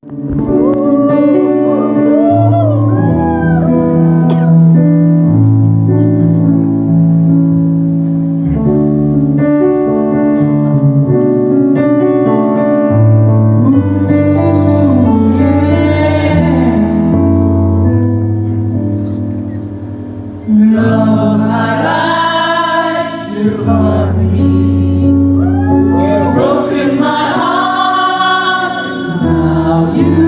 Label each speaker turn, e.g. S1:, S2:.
S1: Love my life, you hurt me. You